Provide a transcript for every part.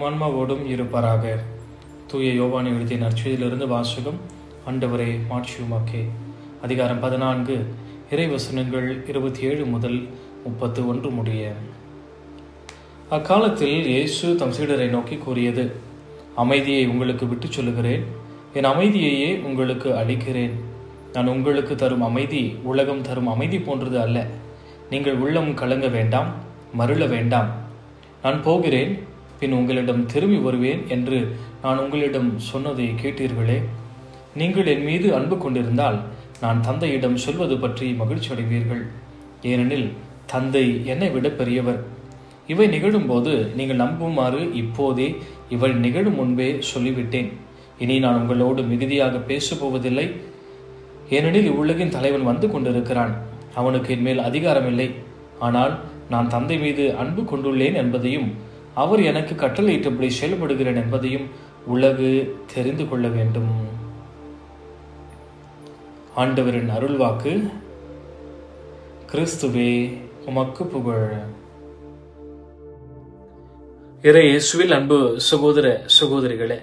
ஆன்மாவோடும் இருப்பாராக. தூய யோவான் எழுதிய நற்செய்தியிலிருந்து வாசகம் ஆண்டவரை மாட்சியுமாக்கே. அதிகாரம் பதினான்கு இறைவசனங்கள் இருபத்தி ஏழு முதல் முப்பத்து ஒன்று முடிய. அக்காலத்தில் இயேசு தம் சீடரை நோக்கி கூறியது அமைதியை உங்களுக்கு விட்டுச் சொல்லுகிறேன். என் அமைதியையே உங்களுக்கு அளிக்கிறேன். நான் உங்களுக்கு தரும் அமைதி உலகம் தரும் அமைதி போன்றது அல்ல. நீங்கள் உள்ளம் கலங்க வேண்டாம் மருள வேண்டாம். நான் போகிறேன் பின் உங்களிடம் திரும்பி வருவேன் என்று நான் உங்களிடம் சொன்னதை கேட்டீர்களே. நீங்கள் என் மீது அன்பு கொண்டிருந்தால் நான் தந்தையிடம் சொல்வது பற்றி மகிழ்ச்சி அடைவீர்கள் ஏனெனில் தந்தை என்னை விட பெரியவர். இவை நிகழும்போது நீங்கள் நம்புமாறு இப்போதே இவள் நிகழும் முன்பே சொல்லிவிட்டேன். இனி நான் உங்களோடு மிகுதியாக பேசப் போவதில்லை ஏனெனில் இவ்வுலகின் தலைவன் வந்து கொண்டிருக்கிறான். அவனுக்கு என்மேல் அதிகாரம் இல்லை ஆனால் நான் தந்தை மீது அன்பு கொண்டுள்ளேன் என்பதையும் அவர் எனக்கு கட்டளையிட்டபடி செயல்படுகிறேன் என்பதையும் உலகு தெரிந்து கொள்ள வேண்டும். ஆண்டவரின் அருள்வாக்கு கிறிஸ்துவே உமக்கு புகழ். இறை இயேசுவில் அன்பு சகோதர சகோதரிகளே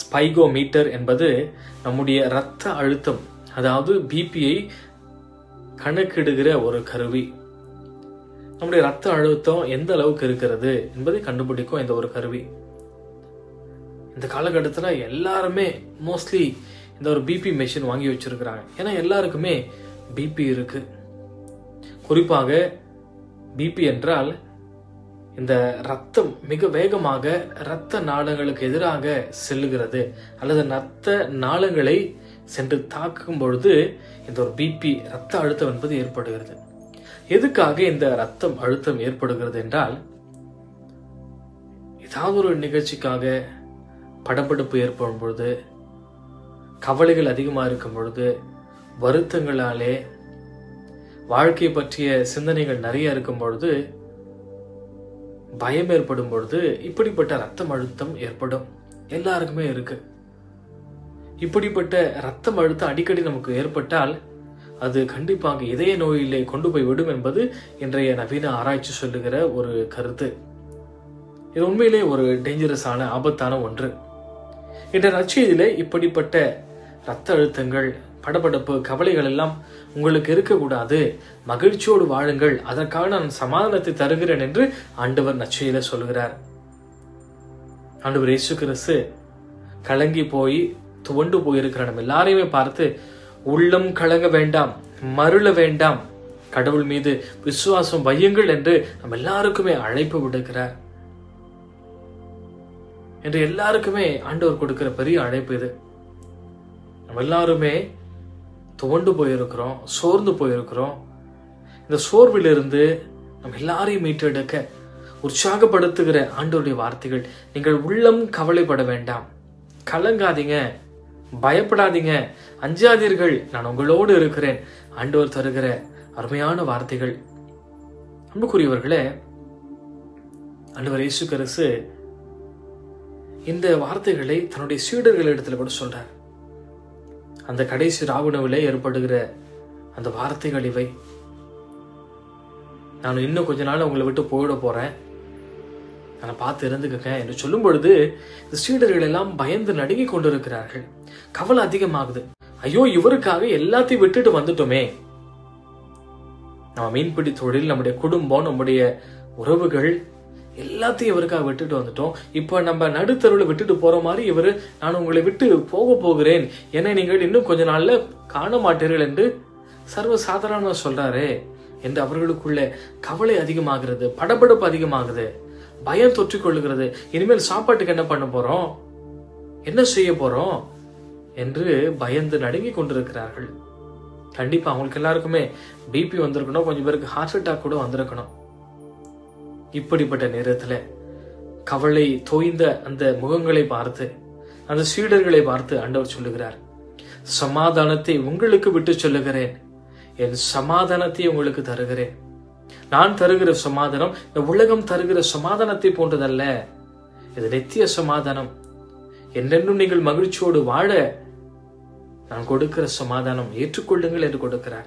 ஸ்பைகோ மீட்டர் என்பது நம்முடைய இரத்த அழுத்தம் அதாவது பிபியை கணக்கிடுகிற ஒரு கருவி. நம்முடைய ரத்த அழுத்தம் எந்த அளவுக்கு இருக்கிறது என்பதை கண்டுபிடிக்கும் இந்த ஒரு கருவி. இந்த காலகட்டத்தில் எல்லாருமே மோஸ்ட்லி இந்த ஒரு பிபி மெஷின் வாங்கி வச்சிருக்கிறாங்க. ஏன்னா எல்லாருக்குமே பிபி இருக்கு. குறிப்பாக பிபி என்றால் இந்த ரத்தம் மிக வேகமாக இரத்த நாளங்களுக்கு எதிராக செல்லுகிறது. அல்லது ரத்த நாளங்களை சென்று தாக்கும் பொழுது இந்த ஒரு பிபி ரத்த அழுத்தம் என்பது ஏற்படுகிறது. எதுக்காக இந்த ரத்தம் அழுத்தம் ஏற்படுகிறது என்றால் ஏதாவது ஒரு நிகழ்ச்சிக்காக படப்பிடிப்பு ஏற்படும் பொழுது கவலைகள் அதிகமாக இருக்கும் பொழுது வருத்தங்களாலே வாழ்க்கை பற்றிய சிந்தனைகள் நிறைய இருக்கும் பொழுது பயம் ஏற்படும் பொழுது இப்படிப்பட்ட ரத்தம் அழுத்தம் ஏற்படும். எல்லாருக்குமே இருக்கு. இப்படிப்பட்ட ரத்தம் அழுத்தம் அடிக்கடி நமக்கு ஏற்பட்டால் அது கண்டிப்பாக இதய நோயிலே கொண்டு போய் விடும் என்பது இன்றைய நவீன ஆராய்ச்சி சொல்லுகிற ஒரு கருத்து. இது உண்மையிலே ஒரு டேஞ்சரஸான ஆபத்தான ஒன்று. இன்ற நச்செய்தியிலே இப்படிப்பட்ட ரத்த அழுத்தங்கள் படபடப்பு கவலைகள் எல்லாம் உங்களுக்கு இருக்கக்கூடாது. மகிழ்ச்சியோடு வாழுங்கள். அதற்காக நான் சமாதானத்தை தருகிறேன் என்று ஆண்டவர் நச்சையில சொல்கிறார். ஆண்டவர் இயேசு கிறிஸ்து கலங்கி போய் துவண்டு போயிருக்கிற நம்ம எல்லாரையுமே பார்த்து உள்ளம் கலங்க வேண்டாம் மருள வேண்டாம். கடவுள் மீது விசுவாசம் வையுங்கள் என்று நம்ம எல்லாருக்குமே அழைப்பு விடுக்கிறார். என்று எல்லாருக்குமே ஆண்டவர் கொடுக்கிற பெரிய அழைப்பு இது. நம்ம எல்லாருமே துவண்டு போயிருக்கிறோம் சோர்ந்து போயிருக்கிறோம். இந்த சோர்விலிருந்து நம்ம எல்லாரையும் மீட்டெடுக்க உற்சாகப்படுத்துகிற ஆண்டோருடைய வார்த்தைகள் நீங்கள் உள்ளம் கவலைப்பட வேண்டாம். கலங்காதீங்க. பயப்படாதீங்க. அஞ்சாதீர்கள் நான் உங்களோடு இருக்கிறேன். ஆண்டவர் தருகிற அருமையான வார்த்தைகள். அன்புக்குரியவர்களே ஆண்டவர் இயேசு கரசு இந்த வார்த்தைகளை தன்னுடைய சீடர்கள் இடத்துல கூட சொல்றார். அந்த கடைசி ராவுணவிலே ஏற்படுகிற அந்த வார்த்தைகள் இவை. நான் இன்னும் கொஞ்ச நாள் உங்களை விட்டு போயிட போறேன். நான் பார்த்து இருந்துக்கங்க என்று சொல்லும் பொழுது இந்த சீடர்கள் எல்லாம் பயந்து நடுங்கி கொண்டிருக்கிறார்கள். கவலை அதிகமாகுது. ஐயோ இவருக்காக எல்லாத்தையும் விட்டுட்டு வந்துட்டோமே. நம்ம மீன்பிடி தொழில் நம்முடைய குடும்பம் நம்முடைய உறவுகள் எல்லாத்தையும் இவருக்காக விட்டுட்டு வந்துட்டோம். இப்போ நம்ம நடுத்தருவில் விட்டுட்டு போற மாதிரி இவர் நான் உங்களை விட்டு போக போகிறேன். என்னை நீங்கள் இன்னும் கொஞ்ச நாள்ல காண மாட்டீர்கள் என்று சர்வ சாதாரண சொல்றாரே. என்று அவர்களுக்குள்ள கவலை அதிகமாகிறது படபடப்பு அதிகமாகுது. பயம் தொற்றிக் கொள்ளுகிறது இனிமேல் சாப்பாட்டுக்கு என்ன பண்ண போறோம்? என்ன செய்ய போறோம்? என்று பயந்து நடுங்கி கொண்டிருக்கிறார்கள். கண்டிப்பா அவங்களுக்கு எல்லாருக்குமே பிபி வந்திருக்கணும். கொஞ்சம் பேருக்கு ஹார்ட் அட்டாக் கூட வந்திருக்கணும். இப்படிப்பட்ட நேரத்துல கவலை தோய்ந்த அந்த முகங்களை பார்த்து அந்த சீடர்களை பார்த்து ஆண்டவர் சொல்லுகிறார் சமாதானத்தை உங்களுக்கு விட்டு சொல்லுகிறேன். என் சமாதானத்தை உங்களுக்கு தருகிறேன். நான் தருகிற சமாதானம் இந்த உலகம் தருகிற சமாதானத்தை போன்றதல்ல. இது நித்திய சமாதானம். என்றென்றும் நீங்கள் மகிழ்ச்சியோடு வாழ நான் கொடுக்கிற சமாதானம் ஏற்றுக்கொள்ளுங்கள் என்று கொடுக்கிறார்.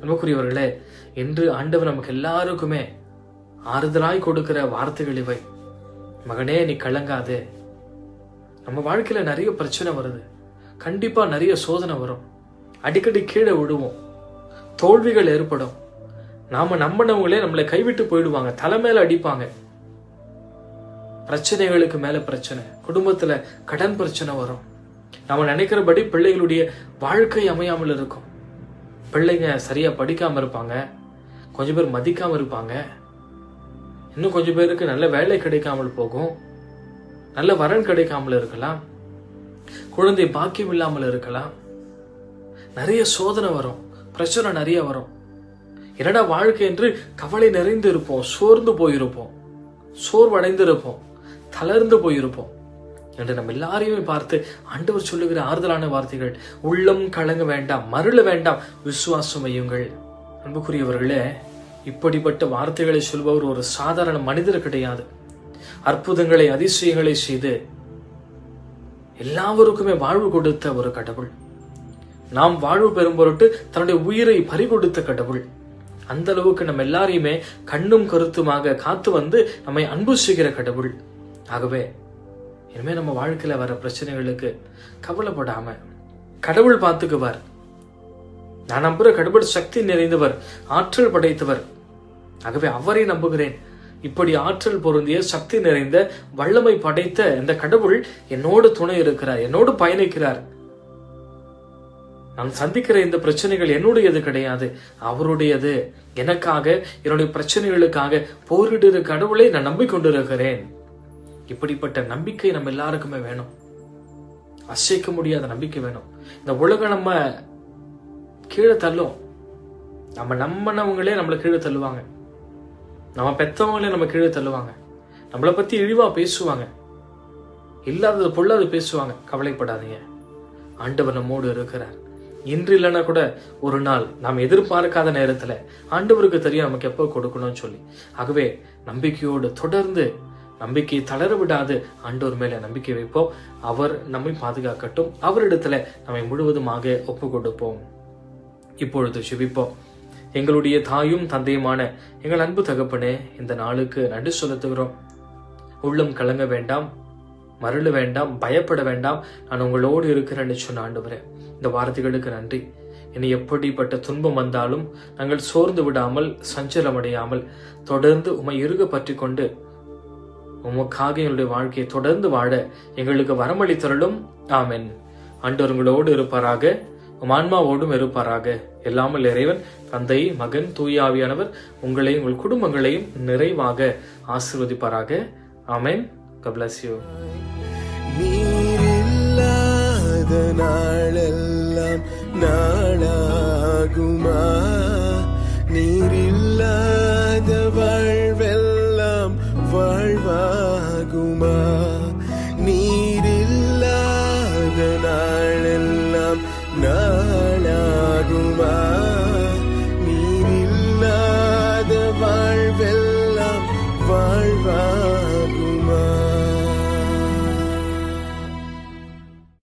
அன்புக்குரியவர்களே இன்று ஆண்டவர் நமக்கு எல்லாருக்குமே ஆறுதலாய் கொடுக்கிற வார்த்தைகள் இவை. மகனே நீ கலங்காதே. நம்ம வாழ்க்கையில நிறைய பிரச்சனை வருது. கண்டிப்பா நிறைய சோதனை வரும். அடிக்கடி கீழே விடுவோம் தோல்விகள் ஏற்படும். நாம நம்பினவங்களே நம்மளை கைவிட்டு போயிடுவாங்க. தலை மேல அடிப்பாங்க. பிரச்சனைகளுக்கு மேல பிரச்சனை. குடும்பத்துல கடன் பிரச்சனை வரும். நம்ம நினைக்கிறபடி பிள்ளைகளுடைய வாழ்க்கை அமையாமல் இருக்கும். பிள்ளைங்க சரியா படிக்காம இருப்பாங்க. கொஞ்சம் பேர் மதிக்காம இருப்பாங்க. இன்னும் கொஞ்சம் பேருக்கு நல்ல வேலை கிடைக்காமல் போகும். நல்ல வரன் கிடைக்காமல் இருக்கலாம். குழந்தை பாக்கியம் இல்லாமல் இருக்கலாம். நிறைய சோதனை வரும். பிரச்சனை நிறைய வரும். என்னடா வாழ்க்கை என்று கவலை நிறைந்து இருப்போம் சோர்ந்து போயிருப்போம் சோர்வடைந்து இருப்போம் தளர்ந்து போயிருப்போம் என்று நம்ம எல்லாரையுமே பார்த்து ஆண்டவர் சொல்லுகிற ஆறுதலான வார்த்தைகள் உள்ளம் கலங்க வேண்டாம் மருள வேண்டாம் விசுவாசம் வையுங்கள். அன்புக்குரியவர்களே இப்படிப்பட்ட வார்த்தைகளை சொல்பவர் ஒரு சாதாரண மனிதர் கிடையாது. அற்புதங்களை அதிசயங்களை செய்து எல்லாருக்குமே வாழ்வு கொடுத்த ஒரு கடவுள். நாம் வாழ்வு பெறும் பொருட்டு தன்னுடைய உயிரை பறிகொடுத்த கடவுள். அந்த அளவுக்கு நம்ம எல்லாரையுமே கண்ணும் கருத்துமாக காத்து வந்து நம்மை அன்பு செய்கிற கடவுள். ஆகவே இனிமேல் நம்ம வாழ்க்கையில் வர பிரச்சனைகளுக்கு கவலைப்படாம கடவுள் பார்த்துக்குவார். நான் நம்புற கடவுள் சக்தி நிறைந்தவர் ஆற்றல் படைத்தவர். ஆகவே அவரை நம்புகிறேன். இப்படி ஆற்றல் பொருந்திய சக்தி நிறைந்த வல்லமை படைத்த இந்த கடவுள் என்னோடு துணை இருக்கிறார் என்னோடு பயணிக்கிறார். நான் சந்திக்கிற இந்த பிரச்சனைகள் என்னுடையது கிடையாது அவருடையது. எனக்காக என்னுடைய பிரச்சனைகளுக்காக போரிடுற கடவுளை நான் நம்பிக்கொண்டிருக்கிறேன். இப்படிப்பட்ட நம்பிக்கை நம்ம எல்லாருக்குமே வேணும். அசைக்க முடியாத நம்பிக்கை வேணும். இந்த உலகம் நம்ம கீழே தள்ளும். நம்ம நம்பினவங்களே நம்மளை கீழே தள்ளுவாங்க. நம்ம பெத்தவங்களே நம்ம கீழே தள்ளுவாங்க. நம்மளை பத்தி இழிவா பேசுவாங்க. இல்லாதது பொல்லாது பேசுவாங்க. கவலைப்படாதீங்க. ஆண்டவர் நம்மோடு இருக்கிறார். இன்று இல்லைன்னா கூட ஒரு நாள் நாம் எதிர்பார்க்காத நேரத்துல ஆண்டவருக்கு தெரியும் நமக்கு எப்போ கொடுக்கணும்னு சொல்லி. ஆகவே நம்பிக்கையோடு தொடர்ந்து நம்பிக்கையை தளர விடாது. ஆண்டவர் மேல நம்பிக்கை வைப்போம். அவர் நம்மை பாதுகாக்கட்டும். அவரிடத்துல நம்மை முழுவதுமாக ஒப்பு கொடுப்போம். இப்பொழுது சிவிப்போம் எங்களுடைய தாயும் தந்தையுமான எங்கள் அன்பு தகப்பனே இந்த நாளுக்கு நன்றி செலுத்துகிறோம். உள்ளம் கலங்க வேண்டாம். மருள வேண்டாம். பயப்பட வேண்டாம். நான் உங்களோடு இருக்கிறேன்னு சொன்ன ஆண்டவரே இந்த வார்த்தைகளுக்கு நன்றி. இனி எப்படிப்பட்ட துன்பம் வந்தாலும் நாங்கள் சோர்ந்து விடாமல் சஞ்சலமடையாமல் தொடர்ந்து உமை இருக பற்றி கொண்டு உமக்காக எங்களுடைய வாழ்க்கையை தொடர்ந்து வாழ எங்களுக்கு வரமளித்தருளும். ஆமென். ஆண்டவர் இருப்பாராக உம் ஆன்மாவோடும் இருப்பாராக. எல்லாமல் இறைவன் தந்தை மகன் தூயாவியானவர் உங்களையும் உங்கள் குடும்பங்களையும் நிறைவாக ஆசிர்வதிப்பாராக. ஆமென். கப்ளஸ் யூ இல்லாத நாளெல்லாம் நாளாகுமா? நீரில்லாத வாழ்வெல்லாம் வாழ்வாகுமா?